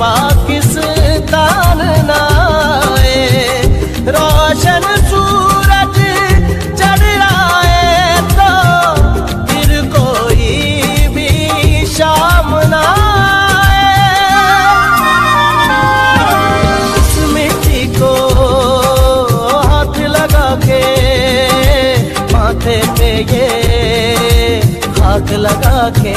पाकिस्तान नाए रोशन सूरज चढ़ आए तो फिर कोई भी शाम नाए इस मिट्टी को हाथ लगा के माथे पे ये हाथ लगा के